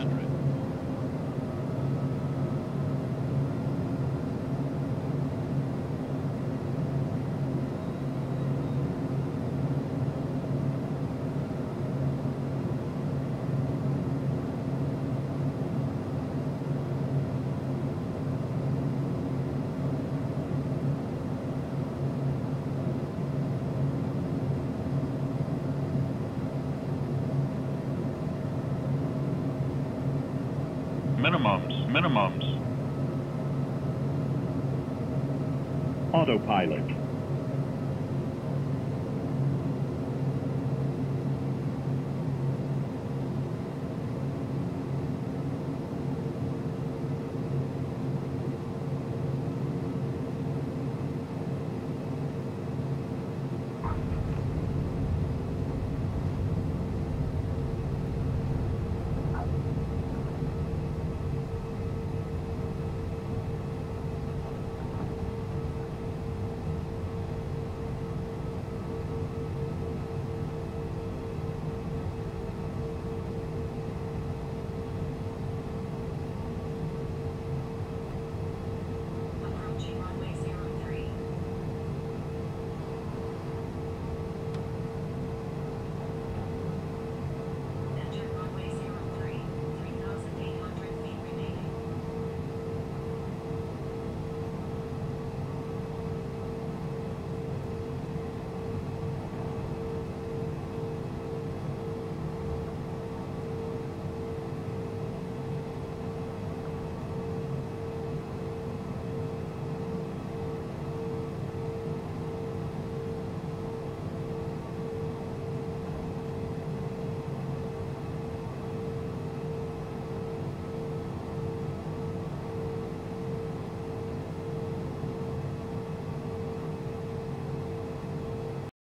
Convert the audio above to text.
100. Minimums, minimums. Autopilot.